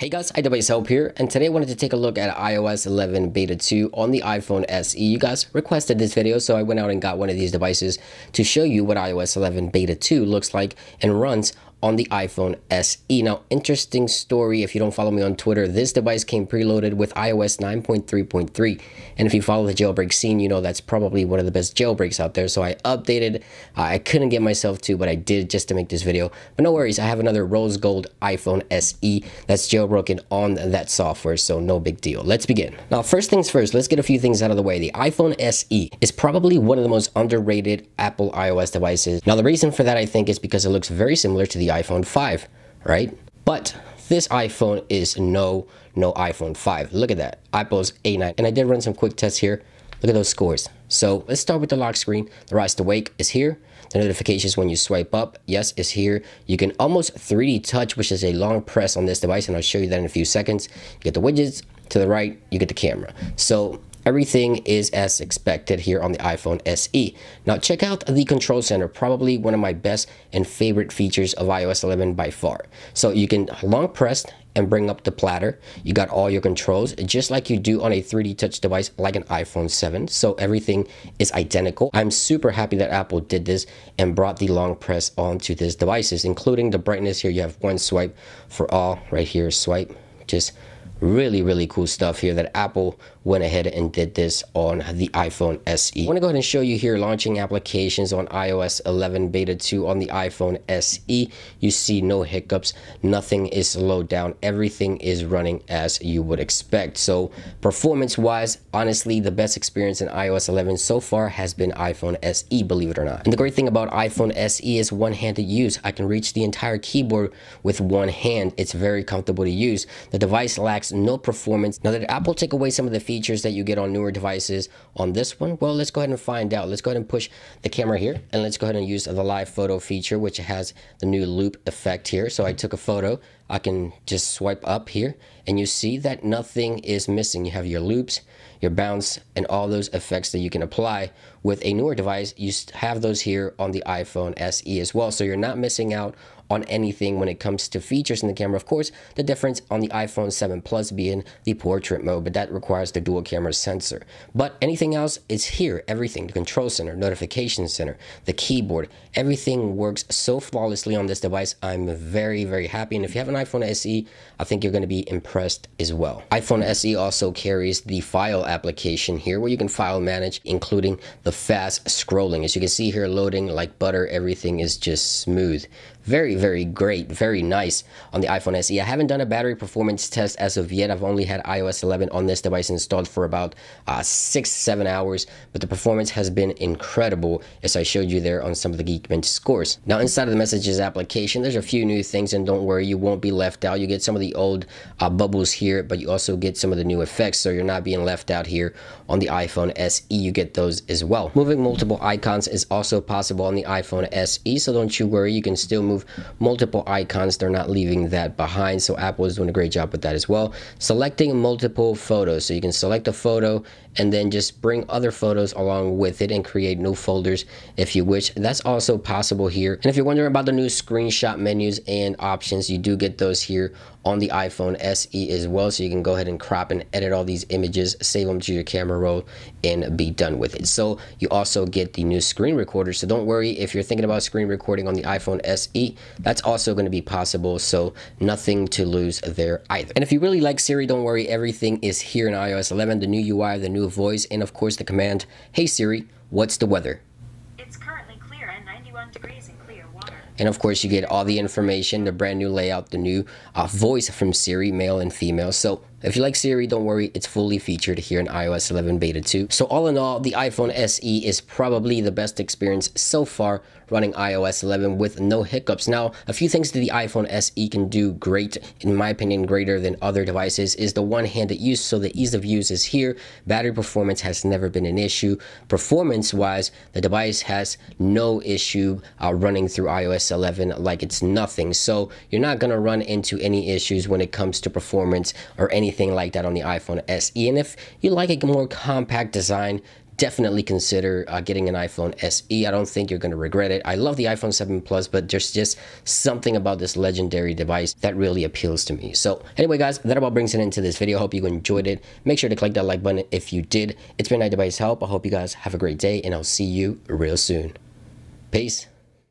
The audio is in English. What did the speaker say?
Hey guys, iDevice Help here, and today I wanted to take a look at iOS 11 Beta 2 on the iPhone SE. You guys requested this video, so I went out and got one of these devices to show you what iOS 11 Beta 2 looks like and runs on the iPhone SE. Now, interesting story, if you don't follow me on Twitter, this device came preloaded with iOS 9.3.3. And if you follow the jailbreak scene, you know that's probably one of the best jailbreaks out there. So I updated, uh, I couldn't get myself to, but I did just to make this video. But no worries, I have another rose gold iPhone SE that's jailbroken on that software, so no big deal. Let's begin. Now, first things first, let's get a few things out of the way. The iPhone SE is probably one of the most underrated Apple iOS devices. Now, the reason for that, I think, is because it looks very similar to the iPhone 5, right? But this iPhone is no, no iPhone 5. Look at that, Apple's A9. And I did run some quick tests here. Look at those scores. So let's start with the lock screen. The rise to wake is here. The notifications when you swipe up, yes, is here. You can almost 3D touch, which is a long press on this device, and I'll show you that in a few seconds. You get the widgets, to the right, you get the camera. So everything is as expected here on the iPhone SE. Now check out the control center, probably one of my best and favorite features of iOS 11 by far. So you can long press and bring up the platter. You got all your controls just like you do on a 3D touch device like an iPhone 7. So everything is identical. I'm super happy that Apple did this and brought the long press onto these devices, including the brightness here. You have one swipe for all right here, swipe. Just really really cool stuff here that apple went ahead and did this on the iphone se i want to go ahead and show you here launching applications on ios 11 beta 2 on the iphone se you see no hiccups nothing is slowed down everything is running as you would expect. So performance wise honestly the best experience in ios 11 so far has been iphone se believe it or not. And the great thing about iphone se is one-handed use. I can reach the entire keyboard with one hand. It's very comfortable to use. The device lacks no performance. Now, did Apple take away some of the features that you get on newer devices on this one? Well, let's go ahead and find out. Let's go ahead and push the camera here and let's go ahead and use the live photo feature, which has the new loop effect here. So I took a photo. I can just swipe up here and you see that nothing is missing. You have your loops, your bounce, and all those effects that you can apply with a newer device. You have those here on the iPhone SE as well. So you're not missing out on anything when it comes to features in the camera. Of course, the difference on the iPhone 7 Plus being the portrait mode, but that requires the dual camera sensor. But anything else is here, everything, the control center, notification center, the keyboard, everything works so flawlessly on this device. I'm very, very happy. And if you have an iPhone SE, I think you're gonna be impressed as well. iPhone SE also carries the file application here where you can file manage, including the fast scrolling. As you can see here, loading like butter, everything is just smooth very very great very nice on the iphone se i haven't done a battery performance test as of yet. I've only had ios 11 on this device installed for about uh, six seven hours but the performance has been incredible as i showed you there on some of the geekbench scores. Now inside of the messages application there's a few new things and don't worry you won't be left out. You get some of the old uh, bubbles here but you also get some of the new effects so you're not being left out here on the iphone se you get those as well. Moving multiple icons is also possible on the iphone se so don't you worry you can still move multiple icons. They're not leaving that behind. So Apple is doing a great job with that as well. Selecting multiple photos. So you can select a photo and then just bring other photos along with it and create new folders if you wish. That's also possible here. And if you're wondering about the new screenshot menus and options, you do get those here on the iPhone SE as well. So you can go ahead and crop and edit all these images, save them to your camera roll, and be done with it. So you also get the new screen recorder. So don't worry if you're thinking about screen recording on the iPhone SE, that's also going to be possible. So nothing to lose there either. And if you really like Siri, don't worry, everything is here in iOS 11, the new UI, the new voice, and of course the command, Hey Siri, what's the weather? It's currently clear and 91 degrees and Clearwater. And of course, you get all the information, the brand new layout, the new uh, voice from Siri, male and female. So if you like Siri, don't worry, it's fully featured here in iOS 11 Beta 2. So all in all, the iPhone SE is probably the best experience so far running iOS 11 with no hiccups. Now, a few things that the iPhone SE can do great, in my opinion, greater than other devices, is the one-handed use. So the ease of use is here. Battery performance has never been an issue. Performance-wise, the device has no issue uh, running through iOS 11 like it's nothing. So you're not going to run into any issues when it comes to performance or any anything like that on the iPhone SE. And if you like a more compact design, definitely consider uh, getting an iPhone SE. I don't think you're going to regret it. I love the iPhone 7 Plus, but there's just something about this legendary device that really appeals to me. So anyway, guys, that about brings it into this video. Hope you enjoyed it. Make sure to click that like button if you did. It's been iDevice Help. I hope you guys have a great day, and I'll see you real soon. Peace.